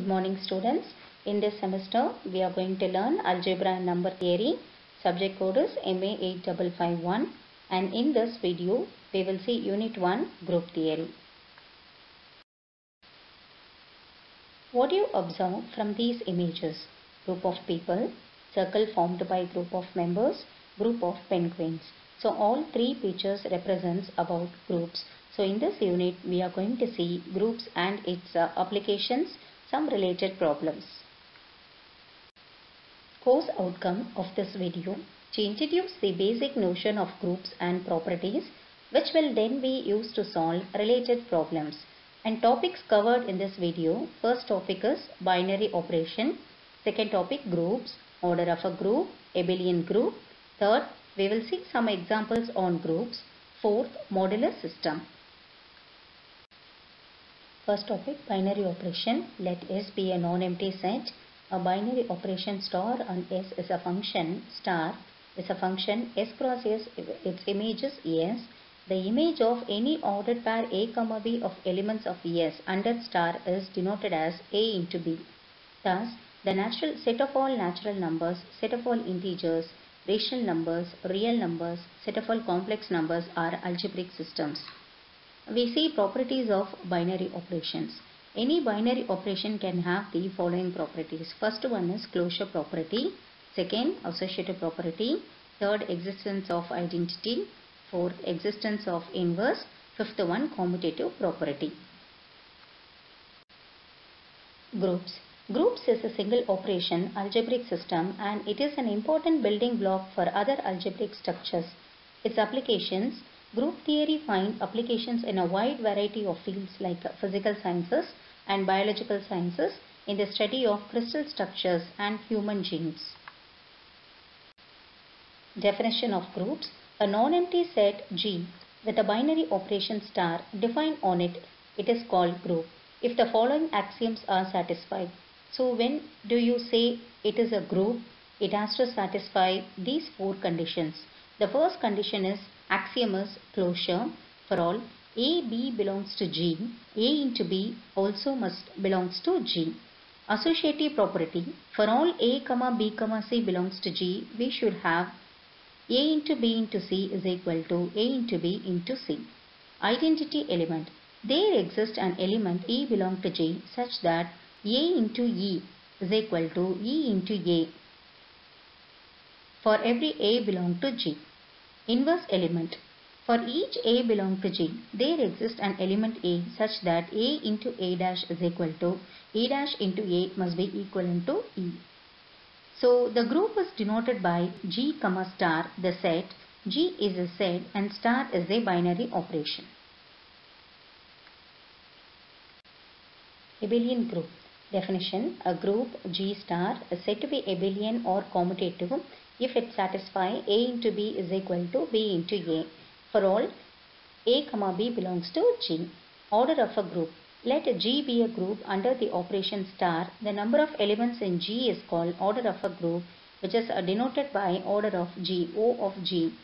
Good morning students. In this semester we are going to learn algebra and number theory. Subject code is MA 8551 and in this video we will see unit 1 group theory. What do you observe from these images? Group of people, circle formed by group of members, group of penguins. So all three pictures represents about groups. So in this unit we are going to see groups and its uh, applications, some related problems. Course outcome of this video to introduce the basic notion of groups and properties which will then be used to solve related problems. And topics covered in this video, first topic is binary operation, second topic groups, order of a group, abelian group, third we will see some examples on groups, fourth modular system. First topic binary operation. Let S be a non-empty set. A binary operation star on S is a function star is a function S cross S its image is S. The image of any ordered pair A comma B of elements of S under star is denoted as A into B. Thus the natural set of all natural numbers, set of all integers, rational numbers, real numbers, set of all complex numbers are algebraic systems we see properties of binary operations. Any binary operation can have the following properties. First one is closure property. Second, associative property. Third, existence of identity. Fourth, existence of inverse. Fifth one, commutative property. Groups. Groups is a single operation algebraic system and it is an important building block for other algebraic structures. Its applications Group theory finds applications in a wide variety of fields like physical sciences and biological sciences in the study of crystal structures and human genes. Definition of groups A non-empty set G with a binary operation star defined on it, it is called group if the following axioms are satisfied. So when do you say it is a group? It has to satisfy these four conditions. The first condition is axiom is closure for all A, B belongs to G, A into B also must belongs to G. Associative property for all A, comma B, comma C belongs to G, we should have A into B into C is equal to A into B into C. Identity element. There exists an element E belong to G such that A into E is equal to E into A for every A belong to G. Inverse element. For each A belong to G, there exists an element A such that A into A dash is equal to A dash into A must be equivalent to E. So the group is denoted by G comma star the set. G is a set and star is a binary operation. Abelian group. Definition. A group G star is said to be abelian or commutative if it satisfy A into B is equal to B into A. For all A comma B belongs to G. Order of a group. Let G be a group under the operation star. The number of elements in G is called order of a group which is denoted by order of G, O of G.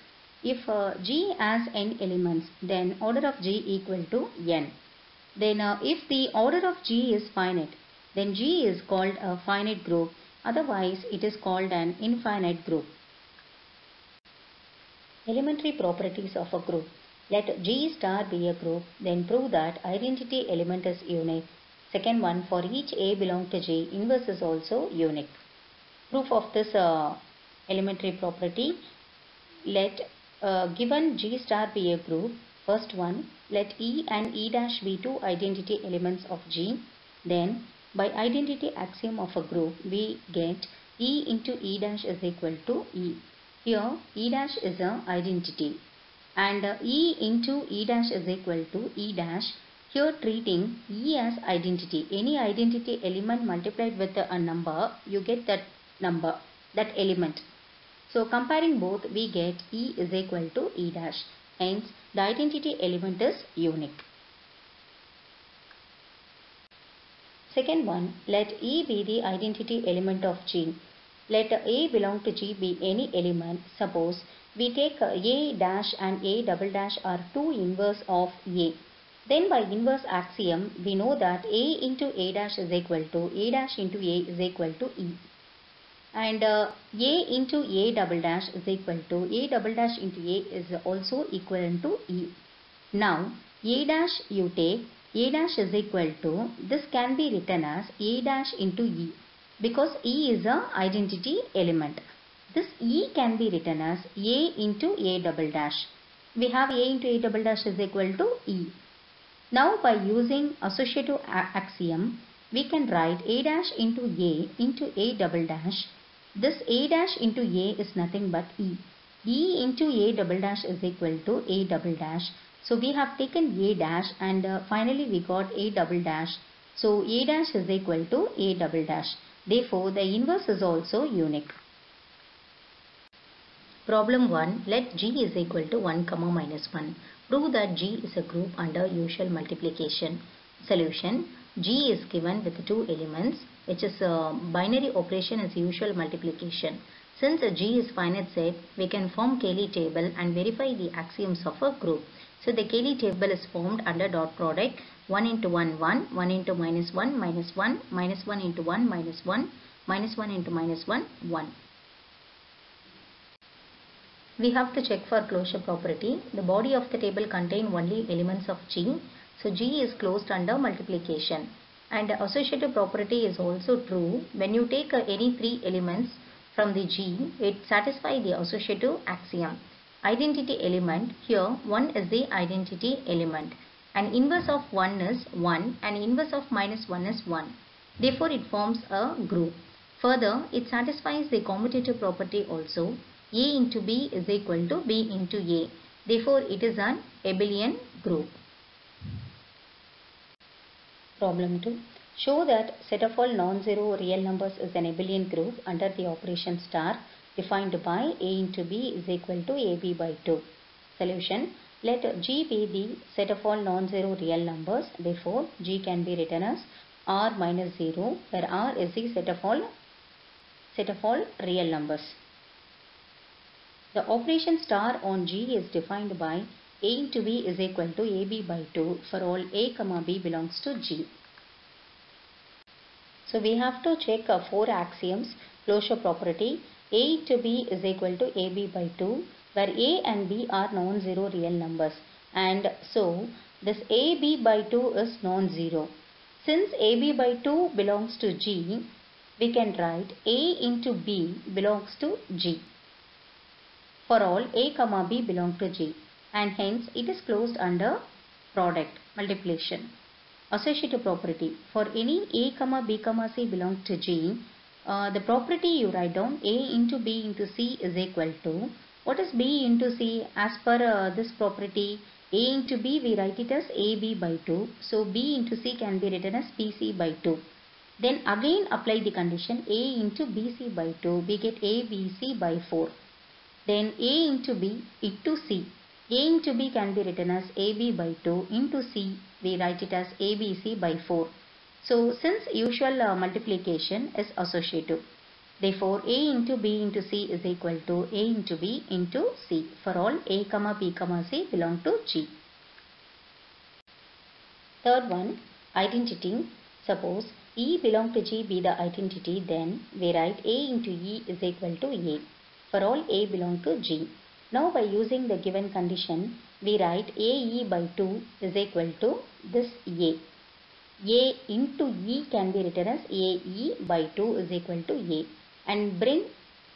If uh, G has n elements then order of G equal to n. Then uh, if the order of G is finite then G is called a finite group otherwise it is called an infinite group. Elementary properties of a group. Let G star be a group then prove that identity element is unique. Second one for each A belong to G inverse is also unique. Proof of this uh, elementary property let uh, given G star be a group first one let E and E dash be two identity elements of G then by identity axiom of a group, we get E into E dash is equal to E. Here, E dash is a identity and uh, E into E dash is equal to E dash. Here treating E as identity. Any identity element multiplied with a number, you get that number, that element. So comparing both, we get E is equal to E dash. Hence, the identity element is unique. Second one, let E be the identity element of G. Let A belong to G be any element. Suppose we take A dash and A double dash are two inverse of A. Then by inverse axiom, we know that A into A dash is equal to A dash into A is equal to E. And uh, A into A double dash is equal to A double dash into A is also equivalent to E. Now, A dash you take, A dash is equal to, this can be written as A dash into E because E is a identity element. This E can be written as A into A double dash. We have A into A double dash is equal to E. Now by using associative axiom, we can write A dash into A into A double dash. This A dash into A is nothing but E. E into A double dash is equal to A double dash. So we have taken A dash and uh, finally we got A double dash. So A dash is equal to A double dash. Therefore the inverse is also unique. Problem 1. Let G is equal to 1 comma minus 1. Prove that G is a group under usual multiplication. Solution. G is given with two elements which is a binary operation as usual multiplication. Since G is finite set, we can form Cayley table and verify the axioms of a group. So the Cayley table is formed under dot product 1 into 1 1, 1 into minus 1 minus 1, minus 1 into 1 minus 1, minus 1 into minus 1 1 we have to check for closure property. The body of the table contain only elements of G. So G is closed under multiplication. And the associative property is also true. When you take any three elements from the G, it satisfies the associative axiom. Identity element, here 1 is the identity element. And inverse of 1 is 1 and inverse of minus 1 is 1. Therefore, it forms a group. Further, it satisfies the commutative property also a into B is equal to B into A. Therefore, it is an abelian group. Problem 2. Show that set of all non-zero real numbers is an abelian group under the operation star defined by A into B is equal to AB by 2. Solution. Let G be the set of all non-zero real numbers. Therefore, G can be written as R minus 0 where R is the set of all set of all real numbers. The operation star on G is defined by A into B is equal to AB by 2 for all A comma B belongs to G. So we have to check four axioms closure property A to B is equal to AB by 2 where A and B are non-zero real numbers and so this AB by 2 is non-zero. Since AB by 2 belongs to G we can write A into B belongs to G for all a comma b belong to G and hence it is closed under product multiplication. Associative property for any a comma b comma c belong to G uh, the property you write down a into b into c is equal to what is b into c as per uh, this property a into b we write it as ab by 2 so b into c can be written as bc by 2 then again apply the condition a into bc by 2 we get abc by 4 then A into B into C. A into B can be written as AB by 2 into C we write it as ABC by 4. So since usual uh, multiplication is associative. Therefore A into B into C is equal to A into B into C for all A comma B comma C belong to G. Third one identity. Suppose E belong to G be the identity then we write A into E is equal to A for all A belong to G. Now by using the given condition, we write AE by 2 is equal to this A. A into E can be written as AE by 2 is equal to A. And bring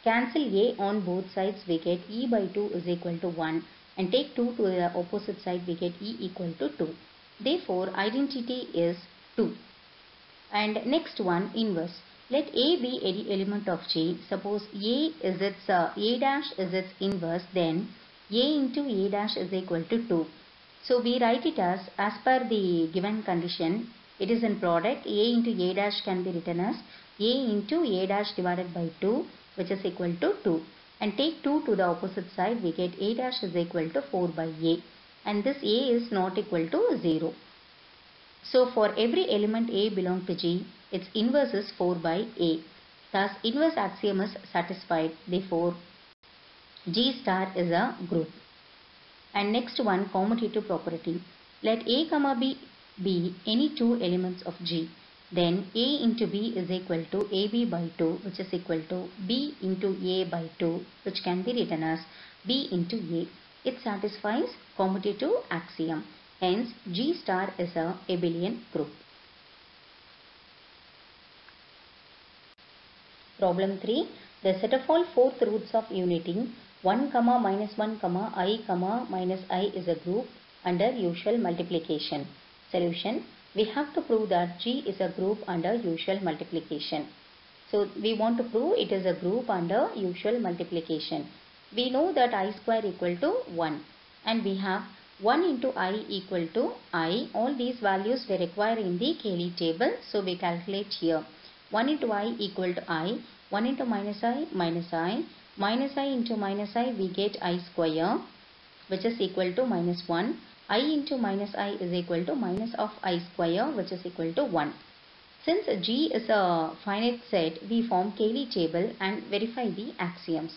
cancel A on both sides we get E by 2 is equal to 1 and take 2 to the opposite side we get E equal to 2. Therefore identity is 2. And next one inverse. Let A be any element of G. Suppose A is its uh, A dash is its inverse, then A into A dash is equal to 2. So we write it as as per the given condition. It is in product. A into A dash can be written as A into A dash divided by 2, which is equal to 2. And take 2 to the opposite side, we get A dash is equal to 4 by A. And this A is not equal to 0. So for every element A belong to G, its inverse is 4 by A. Thus inverse axiom is satisfied. Therefore G star is a group. And next one commutative property. Let A comma B any two elements of G. Then A into B is equal to AB by 2 which is equal to B into A by 2 which can be written as B into A. It satisfies commutative axiom. Hence G star is a abelian group. Problem 3. The set of all fourth roots of unity 1 comma minus 1 comma i comma minus i is a group under usual multiplication. Solution. We have to prove that G is a group under usual multiplication. So we want to prove it is a group under usual multiplication. We know that i square equal to 1 and we have 1 into i equal to i. All these values we require in the Cayley table. So we calculate here. 1 into i equal to i. 1 into minus i minus i. Minus i into minus i we get i square which is equal to minus 1 i into minus i is equal to minus of i square which is equal to 1. Since G is a finite set, we form Cayley table and verify the axioms.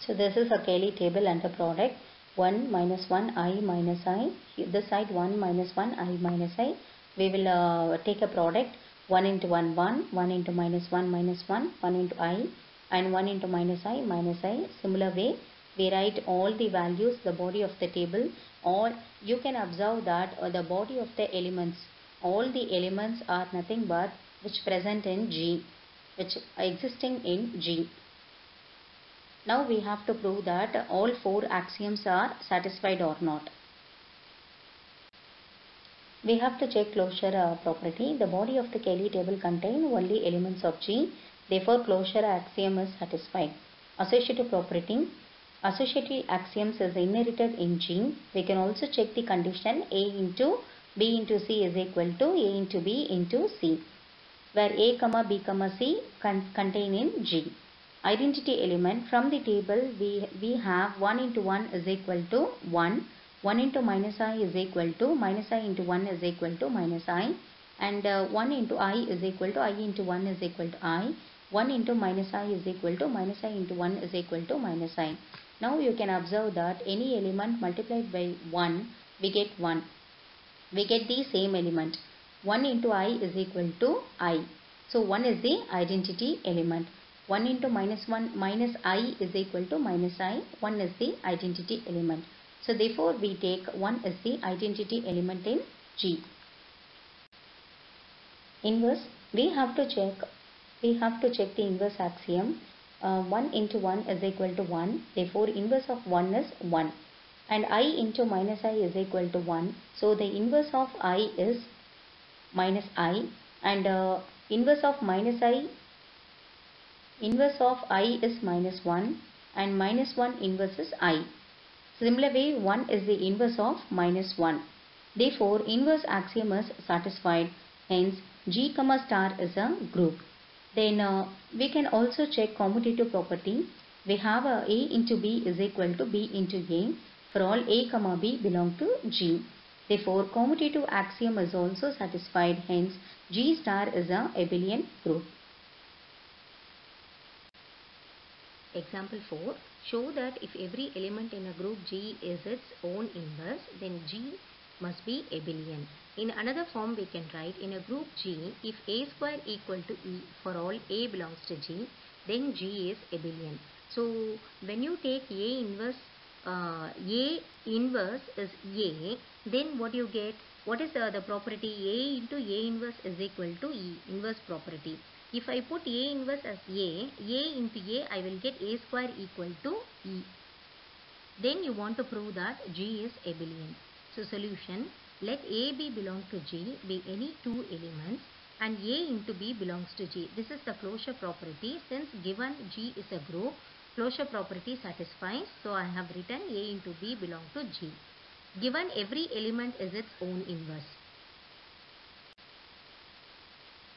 So this is a Cayley table and the product 1 minus 1 i minus i. This side 1 minus 1 i minus i. We will uh, take a product 1 into 1 1, 1 into minus 1 minus 1, 1 into i and 1 into minus i minus i. Similar way we write all the values the body of the table or you can observe that uh, the body of the elements all the elements are nothing but which present in G which existing in G. Now we have to prove that all four axioms are satisfied or not. We have to check closure uh, property. The body of the Cayley table contain only elements of G. Therefore, closure axiom is satisfied. Associative property associative axioms is inherited in G. We can also check the condition A into B into C is equal to A into B into C where A B C con contain in G. Identity element from the table we, we have 1 into 1 is equal to 1 1 into minus i is equal to minus i into 1 is equal to minus i and uh, 1 into i is equal to i into 1 is equal to i 1 into minus i is equal to minus i into 1 is equal to minus i now you can observe that any element multiplied by 1, we get 1. We get the same element. 1 into i is equal to i. So 1 is the identity element. 1 into minus 1 minus i is equal to minus i. 1 is the identity element. So therefore we take 1 as the identity element in G. Inverse, we have to check, we have to check the inverse axiom uh, 1 into 1 is equal to 1. Therefore, inverse of 1 is 1. And i into minus i is equal to 1. So, the inverse of i is minus i. And uh, inverse of minus i, inverse of i is minus 1. And minus 1 inverse is i. Similar way, 1 is the inverse of minus 1. Therefore, inverse axiom is satisfied. Hence, G comma star is a group. Then uh, we can also check commutative property. We have a A into B is equal to B into A for all A comma B belong to G. Therefore, commutative axiom is also satisfied. Hence, G star is a abelian group. Example 4. Show that if every element in a group G is its own inverse, then G must be abelian. In another form we can write in a group G if A square equal to E for all A belongs to G then G is abelian. So when you take A inverse uh, A inverse is A then what you get what is the, the property A into A inverse is equal to E inverse property. If I put A inverse as A, A into A I will get A square equal to E. Then you want to prove that G is abelian. So solution, let AB belong to G be any two elements and A into B belongs to G. This is the closure property. Since given G is a group, closure property satisfies. So I have written A into B belong to G. Given every element is its own inverse.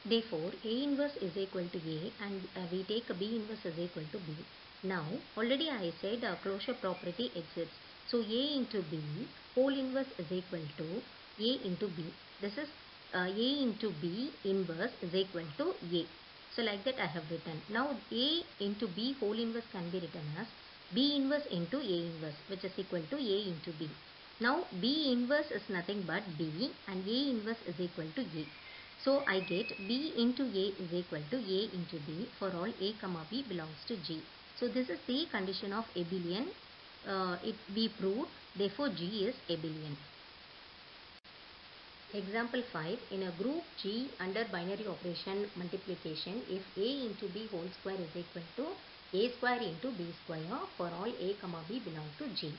Therefore, A inverse is equal to A and uh, we take B inverse is equal to B. Now, already I said uh, closure property exists. So A into B whole inverse is equal to A into B. This is uh, A into B inverse is equal to A. So like that I have written. Now A into B whole inverse can be written as B inverse into A inverse which is equal to A into B. Now B inverse is nothing but B and A inverse is equal to A. So I get B into A is equal to A into B for all A comma B belongs to G. So this is the condition of abelian. Uh, it be proved therefore G is abelian. Example 5. In a group G under binary operation multiplication if A into B whole square is equal to A square into B square for all A comma B belong to G.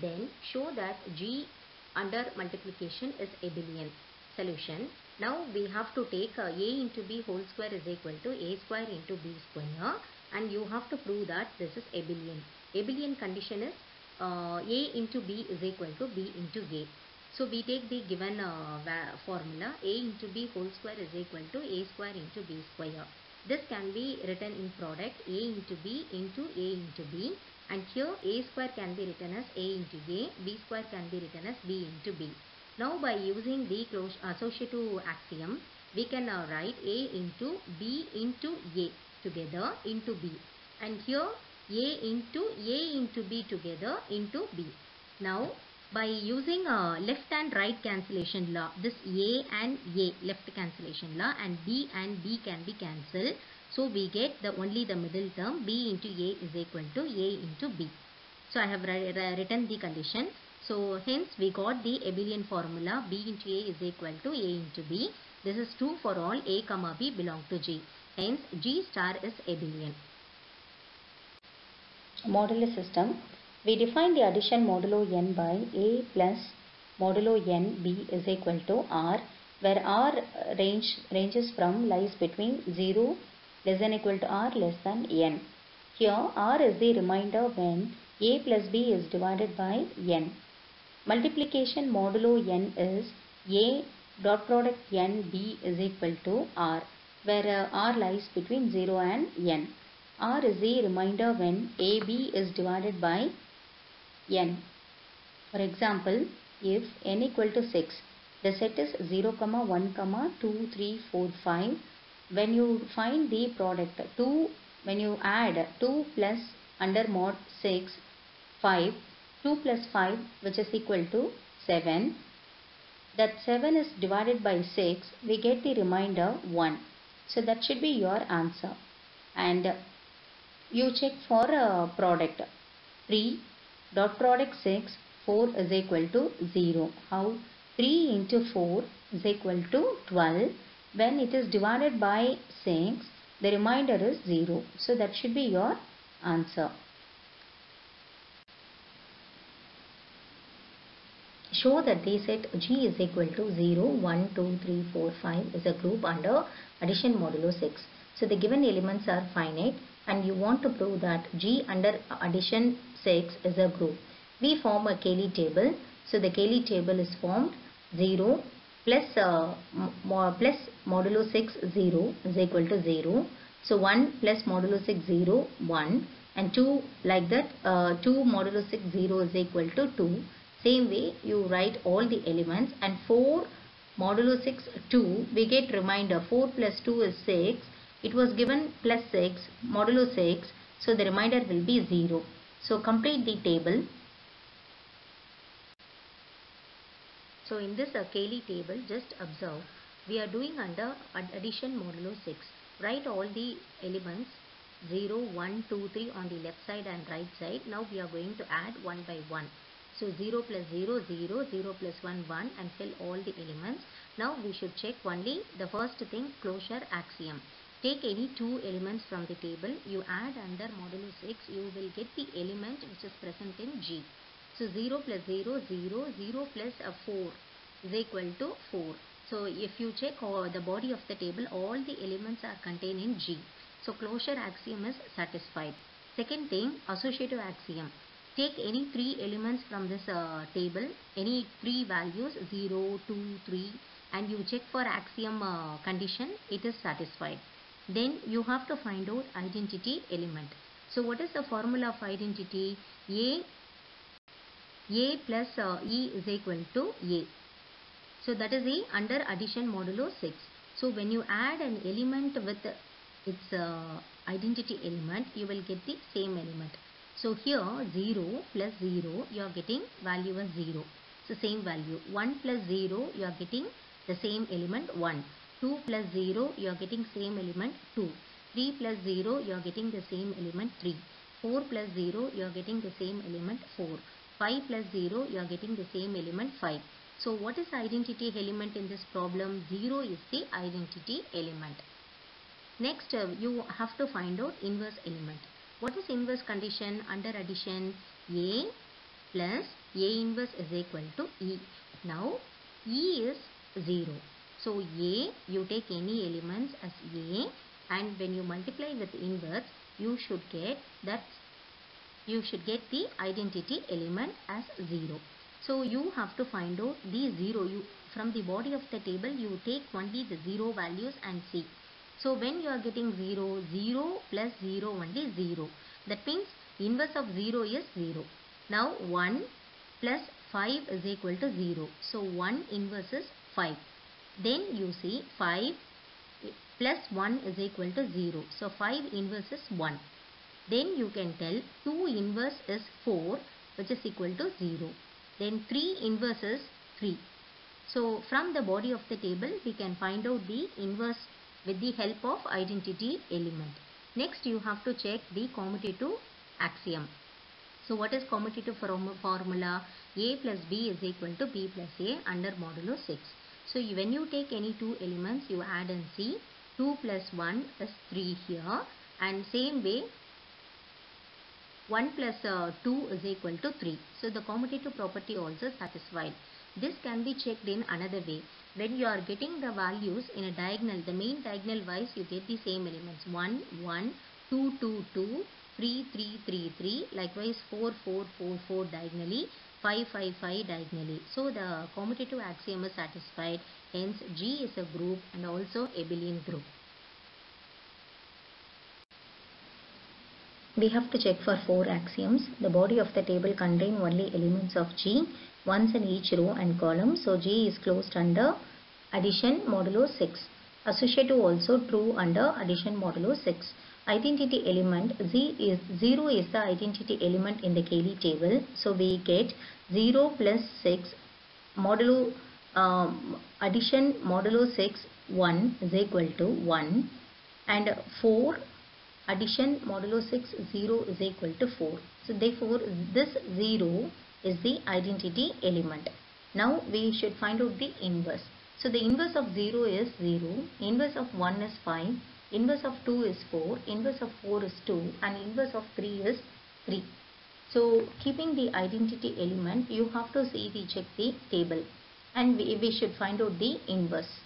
Then show that G under multiplication is abelian. Solution. Now we have to take uh, A into B whole square is equal to A square into B square and you have to prove that this is abelian. Abelian condition is uh, A into B is equal to B into A. So we take the given uh, formula A into B whole square is equal to A square into B square. This can be written in product A into B into A into B and here A square can be written as A into A, B square can be written as B into B. Now by using the associative axiom we can uh, write A into B into A together into B and here A into A into B together into B. Now by using uh, left and right cancellation law this a and a left cancellation law and b and b can be cancelled so we get the only the middle term b into a is equal to a into b. So i have written the condition. So hence we got the abelian formula b into a is equal to a into b. This is true for all a comma b belong to g. Hence g star is abelian modulus system we define the addition modulo n by a plus modulo n b is equal to r where r range ranges from lies between 0 less than equal to r less than n. Here r is the remainder when a plus b is divided by n. Multiplication modulo n is a dot product n b is equal to r where uh, r lies between 0 and n. r is a remainder when ab is divided by n. For example, if n equal to 6, the set is 0, 1, 2, 3, 4, 5. When you find the product 2, when you add 2 plus under mod 6, 5, 2 plus 5 which is equal to 7. That 7 is divided by 6, we get the remainder 1. So that should be your answer. And you check for a product. 3 dot product 6 4 is equal to 0 how? 3 into 4 is equal to 12 when it is divided by 6 the remainder is 0 so that should be your answer. Show that the set G is equal to 0, 1, 2, 3, 4, 5 is a group under addition modulo 6. So the given elements are finite and you want to prove that G under addition 6 is a group. We form a Cayley table. So the Cayley table is formed 0 plus, uh, plus modulo 6 0 is equal to 0. So 1 plus modulo 6 0 1 and 2 like that uh, 2 modulo 6 0 is equal to 2. Same way you write all the elements and 4 modulo 6 2 we get remainder 4 plus 2 is 6 it was given plus 6 modulo 6 so the remainder will be 0 so complete the table. So in this uh, Cayley table just observe we are doing under addition modulo 6. Write all the elements 0, 1, 2, 3 on the left side and right side. Now we are going to add 1 by 1. So 0 plus 0, 0, 0 plus 1, 1 and fill all the elements. Now we should check only the first thing closure axiom. Take any two elements from the table, you add under modulo 6, you will get the element which is present in G. So 0 plus 0, 0, 0 4 is equal to 4. So if you check uh, the body of the table, all the elements are contained in G. So closure axiom is satisfied. Second thing, associative axiom. Take any three elements from this uh, table, any three values 0, 2, 3 and you check for axiom uh, condition, it is satisfied. Then you have to find out identity element. So what is the formula of identity? A, A plus uh, E is equal to A. So that is A under addition modulo 6. So when you add an element with its uh, identity element, you will get the same element. So here 0 plus 0 you are getting value as 0. So same value 1 plus 0 you are getting the same element 1. 2 plus 0 you are getting same element 2. 3 plus 0 you are getting the same element 3. 4 plus 0 you are getting the same element 4. 5 plus 0 you are getting the same element 5. So what is identity element in this problem? 0 is the identity element. Next uh, you have to find out inverse element. What is inverse condition under addition? A plus A inverse is equal to E. Now E is 0. So A you take any elements as A and when you multiply with inverse you should get that you should get the identity element as 0. So you have to find out the 0 you from the body of the table you take only the 0 values and see. So when you are getting 0, 0 plus 0 only 0. That means inverse of 0 is 0. Now 1 plus 5 is equal to 0. So 1 inverse is 5. Then you see 5 plus 1 is equal to 0. So 5 inverse is 1. Then you can tell 2 inverse is 4 which is equal to 0. Then 3 inverse is 3. So from the body of the table we can find out the inverse with the help of identity element. Next you have to check the commutative axiom. So what is commutative formula? A plus B is equal to B plus A under modulo 6. So when you take any two elements you add and see 2 plus 1 is 3 here and same way 1 plus uh, 2 is equal to 3. So the commutative property also satisfied. This can be checked in another way. When you are getting the values in a diagonal, the main diagonal wise you get the same elements 1, 1, 2, 2, 2, 3, 3, 3, 3, likewise 4, 4, 4, 4 diagonally, 5, 5, 5 diagonally. So the commutative axiom is satisfied. Hence G is a group and also abelian group. We have to check for four axioms. The body of the table contain only elements of G, ones in each row and column. So G is closed under addition modulo 6. Associative also true under addition modulo 6. Identity element Z is 0 is the identity element in the Cayley table. So we get 0 plus 6 modulo um, addition modulo 6 1 is equal to 1 and 4 addition modulo 6 0 is equal to 4. So therefore this 0 is the identity element. Now we should find out the inverse. So the inverse of 0 is 0, inverse of 1 is 5, inverse of 2 is 4, inverse of 4 is 2 and inverse of 3 is 3. So keeping the identity element you have to see the check the table and we, we should find out the inverse.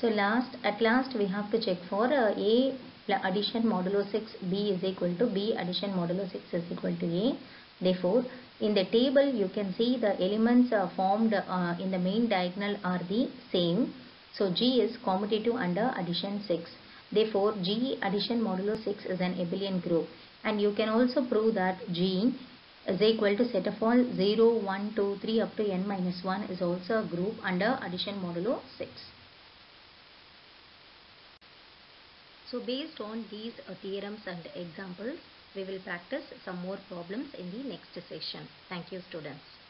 So last, at last we have to check for uh, A addition modulo 6 B is equal to B addition modulo 6 is equal to A. Therefore, in the table you can see the elements formed uh, in the main diagonal are the same. So G is commutative under addition 6. Therefore, G addition modulo 6 is an abelian group. And you can also prove that G is equal to set of all 0, 1, 2, 3 up to n minus 1 is also a group under addition modulo 6. So based on these uh, theorems and examples, we will practice some more problems in the next session. Thank you students.